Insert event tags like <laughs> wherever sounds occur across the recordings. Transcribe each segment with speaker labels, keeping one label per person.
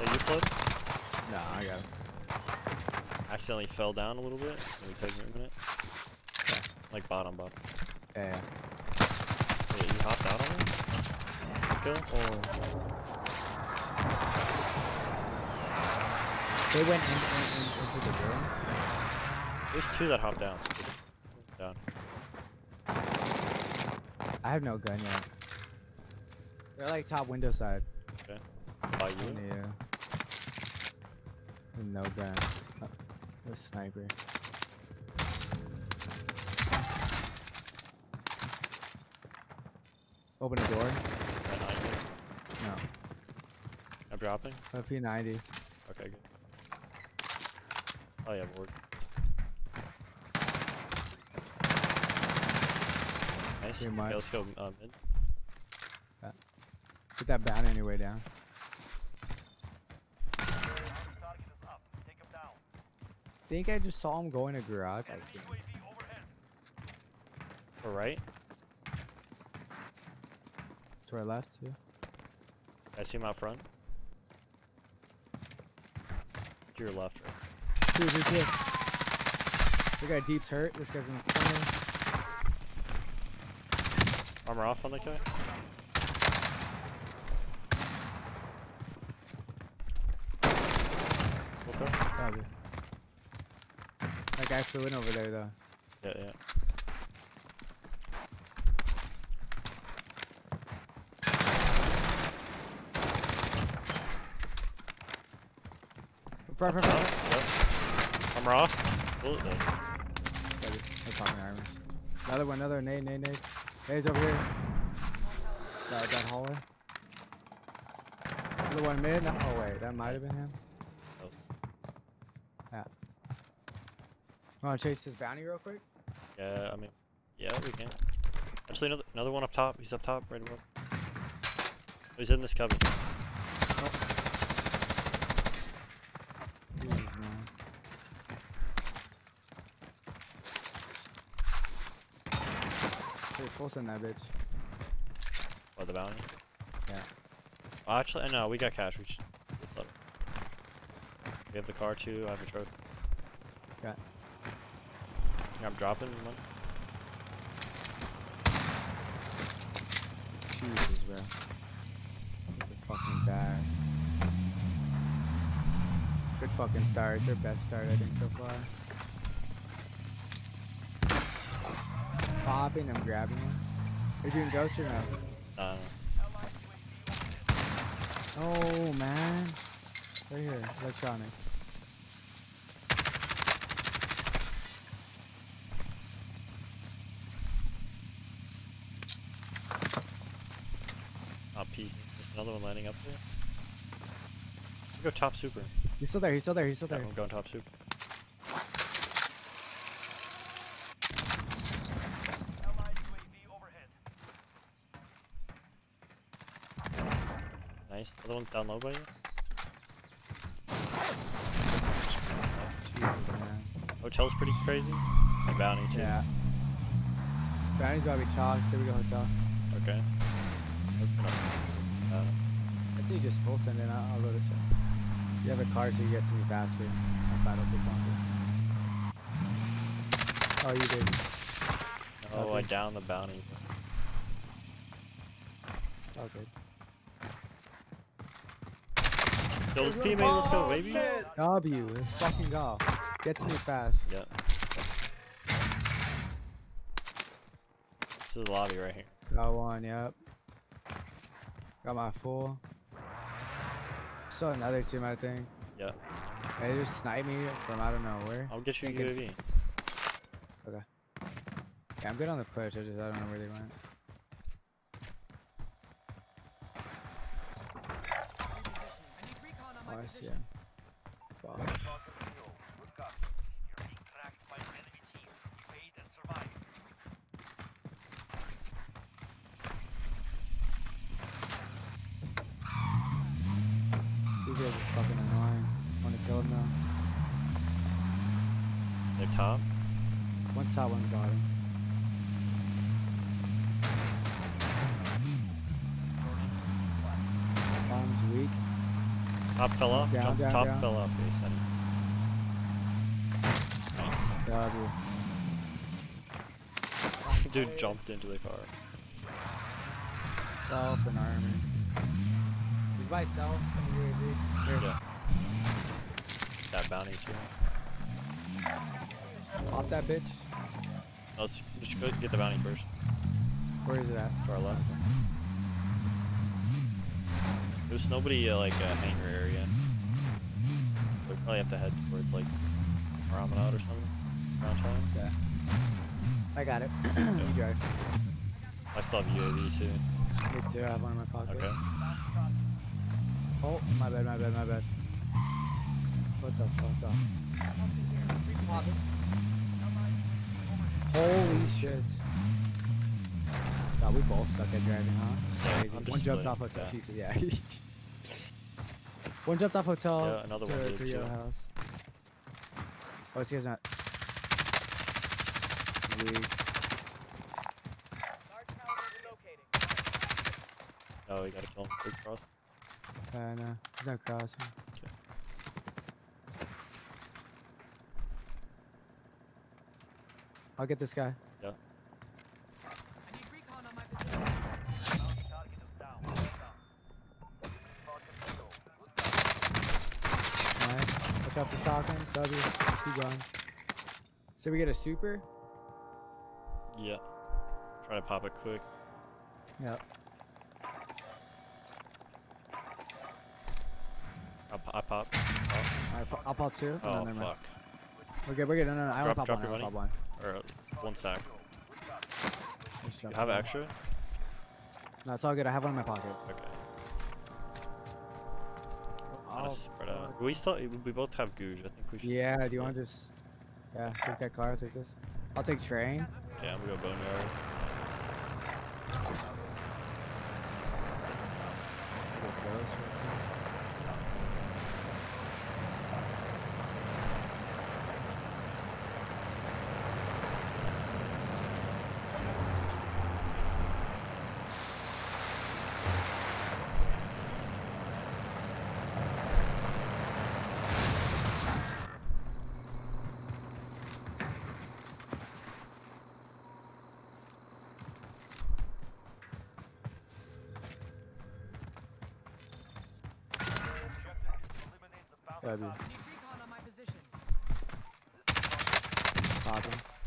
Speaker 1: That you flip?
Speaker 2: Nah, I got it.
Speaker 1: Accidentally fell down a little bit. Maybe take a minute.
Speaker 2: Yeah.
Speaker 1: Like bottom, bottom.
Speaker 2: Yeah, yeah.
Speaker 1: Wait, you hopped out on me? Kill?
Speaker 2: Oh. They went in, in, in, into the room.
Speaker 1: There's two that hopped down. So down.
Speaker 2: I have no gun yet. They're like top window side. Okay.
Speaker 1: By you?
Speaker 2: Yeah. With no gun. Oh, a sniper. Open the door. No.
Speaker 1: I'm dropping?
Speaker 2: A P90.
Speaker 1: Okay, good. Oh yeah, board. Nice. Okay, let's go uh, mid.
Speaker 2: Get that bounty anyway down.
Speaker 3: Target is up. Take him down.
Speaker 2: Think I just saw him go in a garage. I think.
Speaker 1: Or right?
Speaker 2: To our left too.
Speaker 1: I see him out front. To your left, right?
Speaker 2: Two, two, two. We got deep's hurt. This guy's in the corner.
Speaker 1: Armor off on the guy? Okay.
Speaker 2: Guy flew in over there though.
Speaker 1: Yeah, yeah.
Speaker 2: Front, front, front.
Speaker 1: Yep. Armor off. Bullet
Speaker 2: it. No popping armor. Another one, another nade, nade, nade. Nade's over here. That, that hallway. Another one mid. No, oh wait, that might have been him.
Speaker 1: Oh.
Speaker 2: Yeah. Wanna chase this bounty real quick?
Speaker 1: Yeah, I mean, yeah, we can. Actually, another another one up top. He's up top, right above. Oh, he's in this cubby.
Speaker 2: Hey, full send that bitch.
Speaker 1: By the bounty.
Speaker 2: Yeah.
Speaker 1: Oh, actually, no, we got cash. We should. We have the car too. I have a trophy.
Speaker 2: Got.
Speaker 1: Yeah, I'm dropping one.
Speaker 2: Jesus, bro. Get the fucking bag. Good fucking start. It's our best start, I think, so far. Popping, I'm grabbing. Are you doing ghost or no?
Speaker 1: Uh,
Speaker 2: Oh, man. Right here, electronic.
Speaker 1: not peeking. There's another one landing up there. Go top super.
Speaker 2: He's still there, he's still there, he's still
Speaker 1: Yeah,
Speaker 2: there.
Speaker 1: I'm going top super.
Speaker 3: Allied UAV overhead.
Speaker 1: Nice. Other one's down low by you. Hotel's pretty crazy. And bounty too.
Speaker 2: Yeah. Bounty's gotta be chalks. Here we go, hotel.
Speaker 1: Okay.
Speaker 2: Say you just full send in. I'll, I'll go this way. You have a car, so you get to me faster. If I don't take longer. Oh, you did.
Speaker 1: oh, I
Speaker 2: Okay.
Speaker 1: downed the bounty.
Speaker 2: It's all good.
Speaker 1: Kill his teammate. Let's go, oh, baby.
Speaker 2: W, let's fucking go. Get to me fast.
Speaker 1: Yeah. This is the lobby right here.
Speaker 2: Got one, yep. Got my full. Saw another team, I think.
Speaker 1: Yeah.
Speaker 2: They just sniped me from I don't know where.
Speaker 1: I'll get you
Speaker 2: Thinking-
Speaker 1: UAV.
Speaker 2: Yeah, I'm good on the push. I just I don't know where they went. Oh, I see him. Fuck.
Speaker 3: Talk to the hill. Good copy. You're being tracked by an enemy team. Evade and survive.
Speaker 2: These guys are fucking annoying. Wanna kill him now?
Speaker 1: They're top.
Speaker 2: One's top, one's bottom. Bottom's weak.
Speaker 1: Top fell off.
Speaker 2: Down, down,
Speaker 1: top
Speaker 2: down.
Speaker 1: fell off. Base.
Speaker 2: W.
Speaker 1: Dude jumped into the car.
Speaker 2: Self and armor. He's by self in the UAV. Here.
Speaker 1: Yeah. That bounty too.
Speaker 2: Pop that bitch.
Speaker 1: Let's just go get the bounty first.
Speaker 2: Where is it at?
Speaker 1: To our left. There's nobody uh, like uh, hangar area. So we probably have to head towards like Promenade or something around town.
Speaker 2: Yeah. I got it. <clears throat> you drive.
Speaker 1: I still have UAV too.
Speaker 2: Me too. I have one in my pocket.
Speaker 1: Okay.
Speaker 2: Oh, my bad, my bad, my bad. What the fuck? Though? Holy shit. God, we both suck at driving, huh? It's crazy.
Speaker 1: I'm
Speaker 2: One jumped off hotel.
Speaker 1: yeah.
Speaker 2: Jesus, yeah. <laughs> one jumped off hotel
Speaker 1: Yeah, another
Speaker 2: to,
Speaker 1: one
Speaker 2: to your house. Oh, this guy's not. Weak.
Speaker 1: Oh, we gotta kill him. Big cross.
Speaker 2: Uh, no, he's not crossing.
Speaker 1: Okay.
Speaker 2: I'll get this guy.
Speaker 1: Yeah.
Speaker 3: Bounty target is down. Well done. Target
Speaker 2: Nice. Watch out for Falcons. W. Two gone. So we get a super?
Speaker 1: Yeah. Try to pop it quick.
Speaker 2: Yep.
Speaker 1: I, po- I pop. Oh,
Speaker 2: I'll pop too.
Speaker 1: oh
Speaker 2: no, never mind.
Speaker 1: fuck.
Speaker 2: We're good, we're good. No, no, no. I want to pop one. I want to pop one.
Speaker 1: Or uh, one sack. You have extra?
Speaker 2: No, it's all good. I have one in my pocket.
Speaker 1: Okay. Kinda spread out. We still we both have Googe. I think we should.
Speaker 2: Yeah, do you want to just... Yeah, take that car, take this. I'll take train.
Speaker 1: Yeah, I'm gonna go boneyard.
Speaker 2: Go close.
Speaker 3: Objective is to eliminate the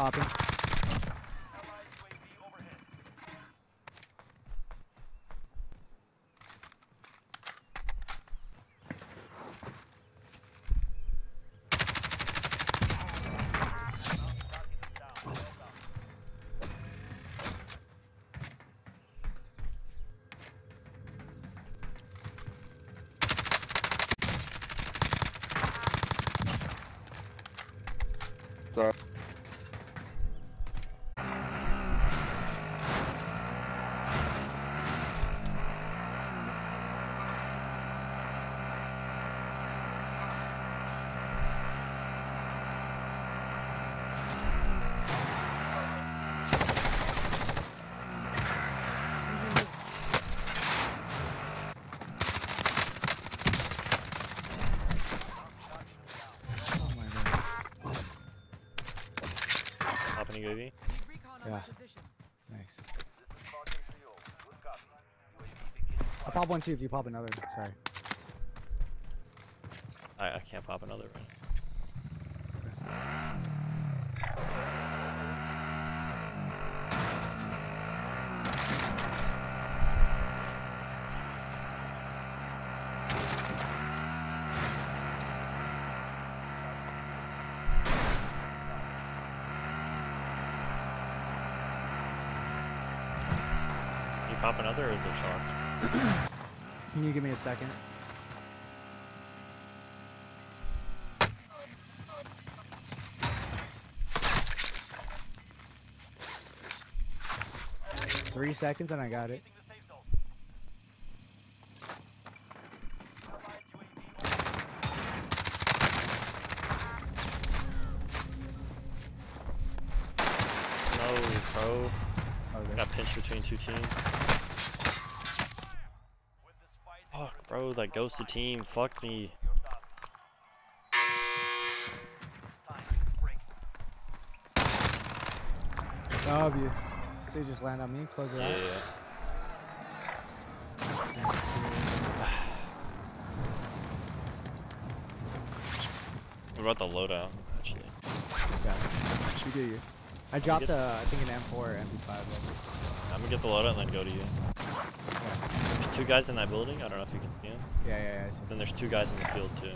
Speaker 2: Popping. I'll pop one too if you pop another. Sorry.
Speaker 1: I, I can't pop another one. you pop another or is it chalk? <clears throat>
Speaker 2: Can you give me a second? Three seconds and I got it.
Speaker 3: Hitting the safe zone. Allied UAV
Speaker 1: No, bro.
Speaker 2: Oh.
Speaker 1: Got pinched between two teams.
Speaker 3: Win this fight.
Speaker 1: Fuck, bro, that ghosted team. Fuck me.
Speaker 3: You're done. It's time. Breaks.
Speaker 2: W. So you just land on me, close it
Speaker 1: Yeah,
Speaker 2: out.
Speaker 1: yeah. What about the loadout, actually?
Speaker 2: Okay. You do you. I dropped a, I think an M4 or MP5 level.
Speaker 1: I'm gonna get the loadout and then go to you. Two guys in that building. I don't know if you can see them.
Speaker 2: Yeah, yeah, yeah.
Speaker 1: Then there's two guys in the field too.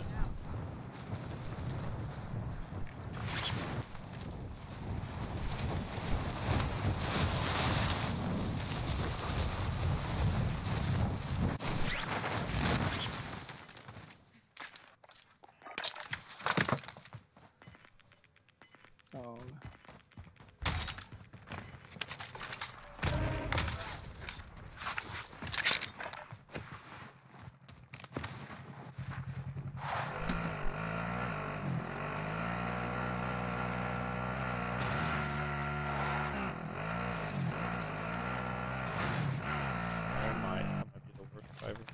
Speaker 2: Oh.
Speaker 1: Oh my, that might be the worst driver.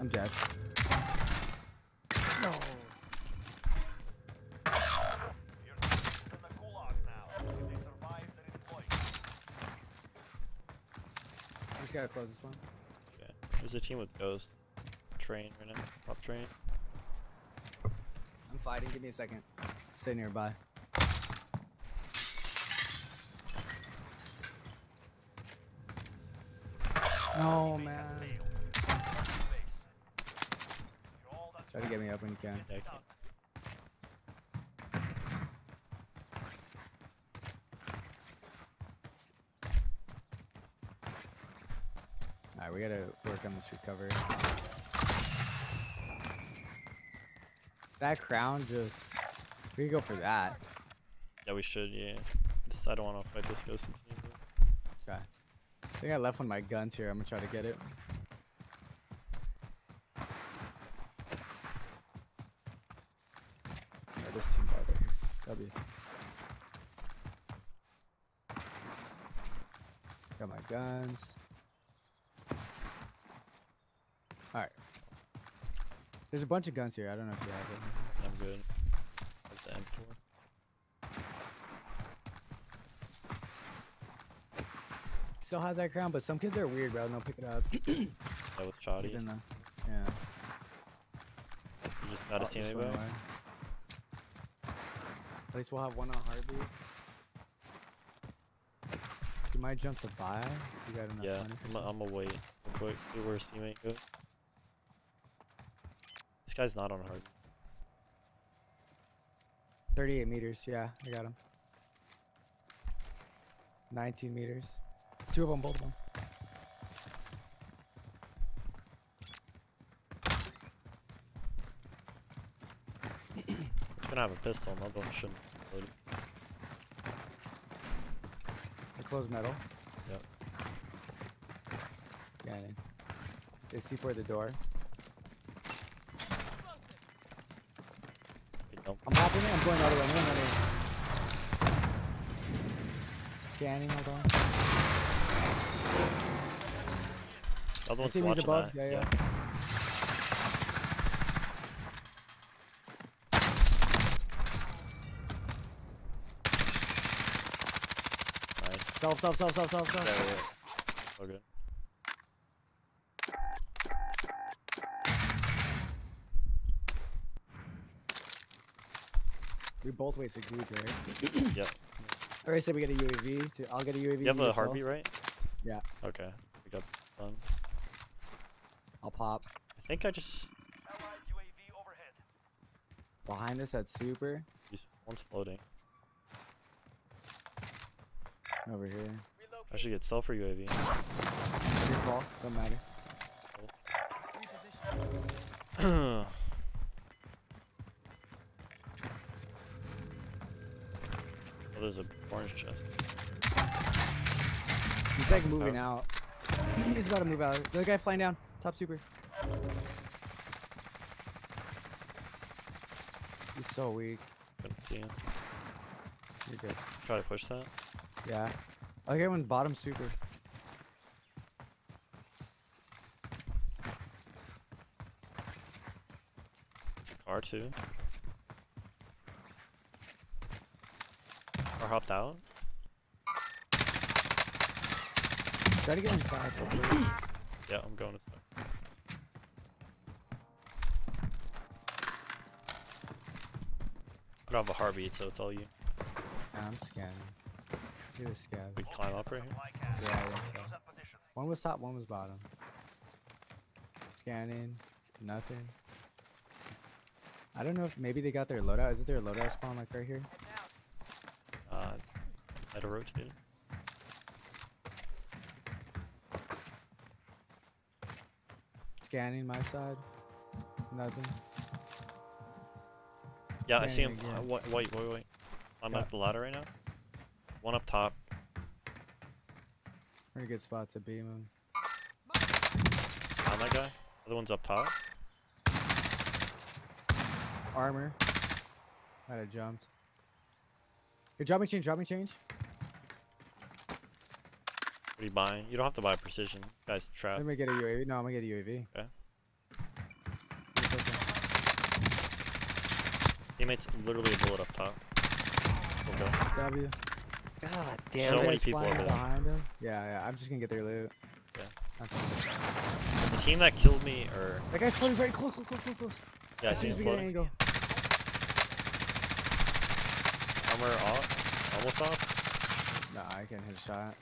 Speaker 2: I'm dead. No.
Speaker 3: Your team is in the gulag now. If they survive, they're employed.
Speaker 2: I just gotta close this one.
Speaker 1: Okay. There's a team with Ghost. Train right now. Pop train.
Speaker 2: I'm fighting. Give me a second. Stay nearby. No,
Speaker 3: Teammate has
Speaker 2: man.
Speaker 3: failed. Space. You're all that's
Speaker 2: Try to get me up when you can.
Speaker 1: Yeah, I can't.
Speaker 2: Alright, we gotta work on this recovery. That crown just. We could go for that.
Speaker 1: Yeah, we should, yeah. Just, I don't want to fight this Ghost
Speaker 2: Okay. I think I left one of my guns here. I'm gonna try to get it. Alright, this team right here. W. Got my guns. There's a bunch of guns here. I don't know if you have it.
Speaker 1: I'm good. Like the M4.
Speaker 2: Still has that crown, but some kids are weird, bro. and They'll pick it up. <clears throat>
Speaker 1: Yeah, with Shoddy.
Speaker 2: Even though. Yeah.
Speaker 1: You just got a
Speaker 2: Oh, just
Speaker 1: teammate back?
Speaker 2: At least we'll have one on heartbeat. You might jump to buy. You got enough
Speaker 1: Yeah, I'm, gonna wait. Quick, see where his teammate goes. This guy's not on hard.
Speaker 2: 38 meters. Yeah, I got him. 19 meters. Two of them, both of them.
Speaker 1: Gonna have a pistol. Another one shouldn't. load it.
Speaker 2: I closed metal.
Speaker 1: Yep.
Speaker 2: Scanning. They see for the door. I'm hopping in. I'm going the way. I'm going the way. Scanning. Hold on.
Speaker 1: The other
Speaker 2: I see above.
Speaker 1: that.
Speaker 2: Yeah, yeah. Self, self, self, self, self,
Speaker 1: Yeah,
Speaker 2: self.
Speaker 1: yeah, yeah. Oh, good.
Speaker 2: ways to goog, right? <clears throat>
Speaker 1: Yep.
Speaker 2: I said we get a UAV. To, I'll get a UAV.
Speaker 1: You have a heartbeat, right?
Speaker 2: Yeah.
Speaker 1: Okay. We got done.
Speaker 2: I'll pop.
Speaker 1: I think I just
Speaker 3: UAV overhead.
Speaker 2: Behind us at super.
Speaker 1: these one's floating.
Speaker 2: Over here.
Speaker 1: I should get self or UAV.
Speaker 2: Don't matter. He's like <laughs> moving
Speaker 1: Oh.
Speaker 2: out. <clears throat> He's about to move out. The guy flying down. Top super. He's so weak.
Speaker 1: Couldn't.
Speaker 2: You're good.
Speaker 1: Try to push that.
Speaker 2: Yeah. Oh, I get one bottom super.
Speaker 1: Car too. Or hopped out.
Speaker 2: Try to get inside. hopefully.
Speaker 1: Yeah, I'm going inside. I don't have a heartbeat, so it's all you.
Speaker 2: Nah, I'm scanning. He was scav.
Speaker 1: We climb up right here.
Speaker 2: Yeah, I so.
Speaker 3: Use that position.
Speaker 2: One was top, one was bottom. Scanning. Nothing. I don't know if maybe they got their loadout. Is it their loadout spawn like right here?
Speaker 1: Uh, at a rotate.
Speaker 2: Scanning my side. Nothing.
Speaker 1: Yeah, I see him. Uh, wait, wait, wait, wait. I'm
Speaker 2: Yeah.
Speaker 1: up the ladder right now. One up top.
Speaker 2: Pretty good spot to beam him.
Speaker 1: Found that guy. Other one's up top.
Speaker 2: Armor. Might have jumped. Here, drop me change, drop me change.
Speaker 1: What are you buying? You don't have to buy precision. Guy's trapped.
Speaker 2: Let me get a UAV. No, I'm gonna get a UAV.
Speaker 1: Okay.
Speaker 2: It's okay.
Speaker 1: Teammates literally a bullet up top. Okay.
Speaker 2: W.
Speaker 1: God
Speaker 2: Other
Speaker 1: damn. So many people
Speaker 2: flying
Speaker 1: over there.
Speaker 2: behind him. Yeah, yeah. I'm just gonna get their loot.
Speaker 1: Yeah.
Speaker 2: Okay.
Speaker 1: The team that killed me, or
Speaker 2: That guy's floating very close, close, close, close, close.
Speaker 1: yeah, I
Speaker 2: as
Speaker 1: see
Speaker 2: soon as
Speaker 1: him
Speaker 2: we get an
Speaker 1: floating.
Speaker 2: angle.
Speaker 1: Armor off, almost off.
Speaker 2: Nah, I can't hit a shot.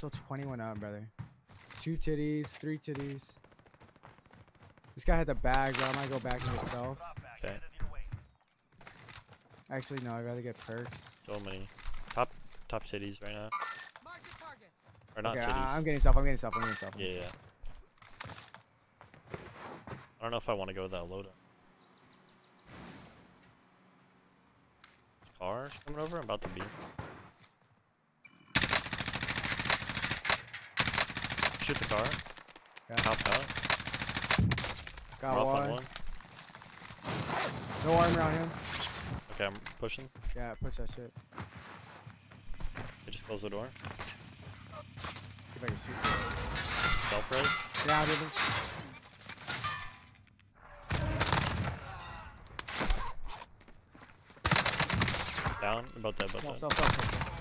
Speaker 1: Sweet.
Speaker 2: So 21 up, brother. Two titties, three titties. This guy had the bag, bro. I might go back to itself.
Speaker 3: Drop back
Speaker 1: Okay.
Speaker 3: headed your way.
Speaker 2: Actually, no, I'd rather get perks.
Speaker 1: So many. Top, top titties right now. Or not
Speaker 2: okay,
Speaker 1: titties.
Speaker 2: I- I'm getting stuff, I'm getting stuff, I'm getting stuff. I'm
Speaker 1: yeah,
Speaker 2: getting
Speaker 1: yeah. I don't know if I want to go with that loadout. Cars coming over. I'm about to be. Shoot the car.
Speaker 2: Yeah.
Speaker 1: Hop out.
Speaker 2: Got one.
Speaker 1: on one.
Speaker 2: No armor on him.
Speaker 1: Okay, I'm pushing.
Speaker 2: Yeah, push that shit.
Speaker 1: I just close the door.
Speaker 2: If I can shoot.
Speaker 1: Self res.
Speaker 2: Yeah, dude.
Speaker 1: Down. About that. About that.
Speaker 2: self, self, self.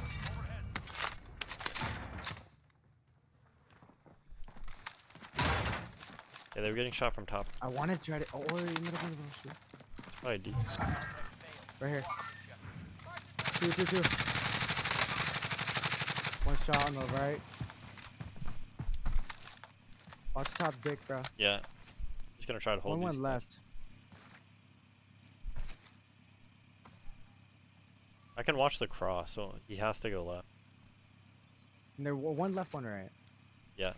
Speaker 1: Yeah, they were getting shot from top.
Speaker 2: I want to try to. Oh, oh, middle, middle, middle, shoot.
Speaker 1: It's probably deep.
Speaker 2: Right here. Two, two, two. One shot on the right. Watch top dick, bro.
Speaker 1: Yeah. Just gonna try to hold
Speaker 2: one left.
Speaker 1: I can watch the cross, so he has to go left.
Speaker 2: And there one left, one right.
Speaker 1: Yeah.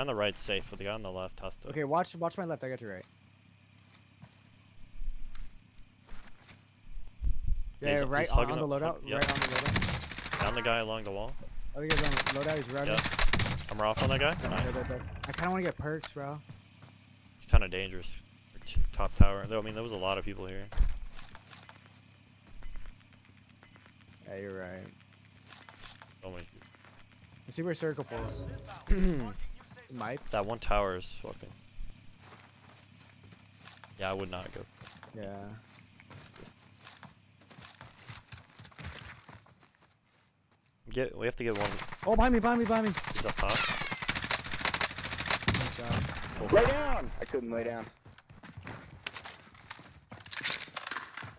Speaker 1: Guy on the right's safe, but the guy on the left has to.
Speaker 2: Okay, watch watch my left. I got you right.
Speaker 1: Yeah, he's-
Speaker 2: right
Speaker 1: he's
Speaker 2: on, on the loadout.
Speaker 1: yep.
Speaker 2: Right on the loadout.
Speaker 1: Down the guy along the wall.
Speaker 2: Oh, you guys on the loadout. He's running.
Speaker 1: Yeah. I'm off on that guy.
Speaker 2: Dead, dead, dead. I kind of want to get perks, bro.
Speaker 1: It's kind of dangerous. Top tower. Though I mean, there was a lot of people here.
Speaker 2: Yeah, you're right.
Speaker 1: Many people.
Speaker 2: Let's see where circle pulls. <clears throat> Might.
Speaker 1: That one tower is fucking. Yeah, I would not go.
Speaker 2: Yeah.
Speaker 1: Get. We have to get one.
Speaker 2: Oh, behind me, behind me, behind me.
Speaker 1: He's up top.
Speaker 2: Oh,
Speaker 4: Lay down! I couldn't lay down.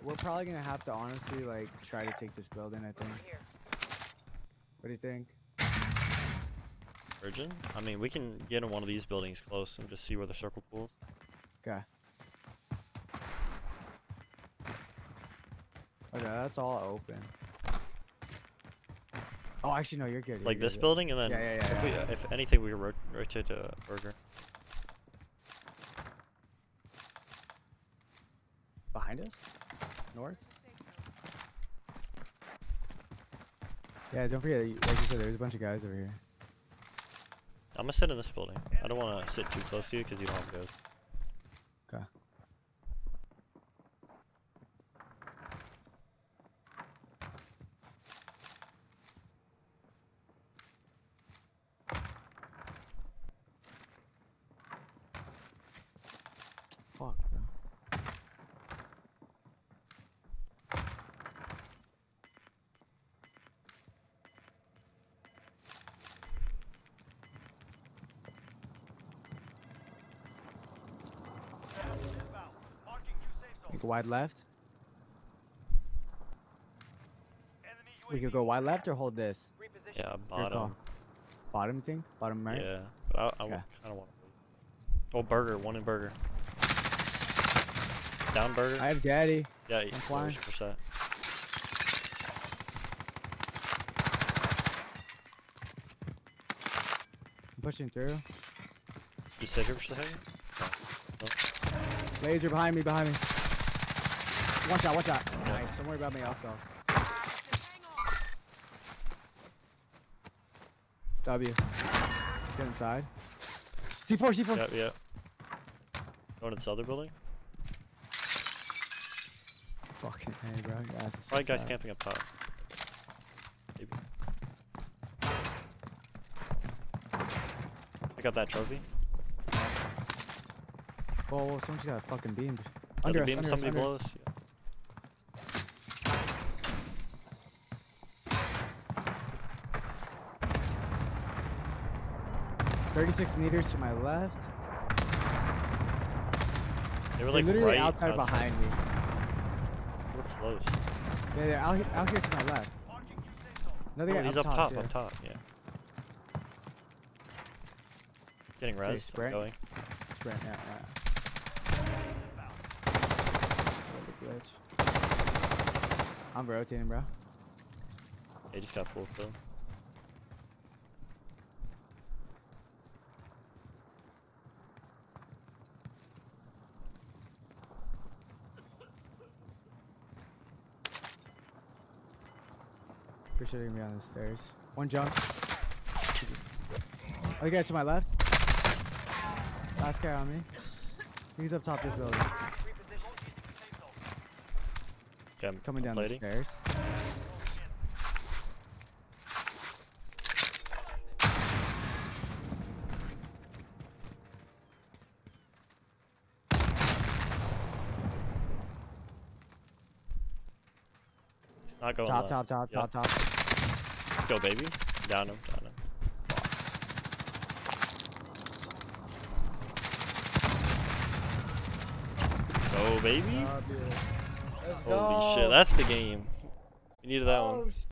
Speaker 2: We're probably gonna have to honestly like try to take this building. I think. What do you think?
Speaker 1: Virgin. I mean, we can get in one of these buildings close and just see where the circle pulls.
Speaker 2: Okay. Okay, that's all open. Oh, actually, no, you're good. you're
Speaker 1: Like
Speaker 2: good,
Speaker 1: this
Speaker 2: you're-
Speaker 1: building, and then
Speaker 2: Yeah, yeah, yeah,
Speaker 1: if, we, if anything, we can rot- rotate to burger.
Speaker 2: Behind us? North? Yeah, don't forget, like you said, there's a bunch of guys over here.
Speaker 1: I'm gonna sit in this building. I don't want to sit too close to you because you don't have good.
Speaker 3: Safe
Speaker 2: wide left? We could go wide left or hold this?
Speaker 1: Yeah, bottom.
Speaker 2: Bottom thing? Bottom right?
Speaker 1: Yeah, but I, I
Speaker 2: Okay.
Speaker 1: kind of want to. Oh, burger. One in burger. Down burger.
Speaker 2: I have daddy.
Speaker 1: yeah, yeah,
Speaker 2: flying.
Speaker 1: percent.
Speaker 2: I'm pushing through.
Speaker 1: You sit here for a second. No.
Speaker 2: Laser behind me, behind me. One shot, one shot. Nice. Don't worry about me, also. W. Get inside. C4, C4.
Speaker 1: Yep, yep. Going to this other building.
Speaker 2: Fucking hey, bro. Your ass
Speaker 1: Probably guys camping up top. Maybe. Pick up that trophy.
Speaker 2: Whoa, whoa, someone's got a fucking beamed.
Speaker 1: Another
Speaker 2: Under us,
Speaker 1: beam,
Speaker 2: under us,
Speaker 1: somebody
Speaker 2: under
Speaker 1: below
Speaker 2: us.
Speaker 1: us.
Speaker 2: 36 meters to my left.
Speaker 1: They were like they're
Speaker 2: literally
Speaker 1: right
Speaker 2: outside, outside, behind me.
Speaker 1: We're close.
Speaker 2: Yeah, they're out, out here to my left. No,
Speaker 1: oh, he's
Speaker 2: up,
Speaker 1: up top,
Speaker 2: top
Speaker 1: up top, yeah. Getting res.
Speaker 2: Sprint.
Speaker 1: Going.
Speaker 2: Sprint. Yeah. yeah. I'm rotating, bro.
Speaker 1: They just got full fill.
Speaker 2: For sure gonna be on the stairs. One jump. Other guys to my left. Last guy on me. He's up top this building.
Speaker 3: Reposition. Into the safe zone.
Speaker 1: Okay, I'm
Speaker 2: Coming down
Speaker 1: plating.
Speaker 2: the stairs.
Speaker 1: Not going
Speaker 2: Top,
Speaker 1: left.
Speaker 2: top, top,
Speaker 1: Yep.
Speaker 2: top, top.
Speaker 1: Let's go, baby. Down him, down him. Go, baby.
Speaker 2: Let's
Speaker 1: Holy shit, that's the game. You needed that one. Oh,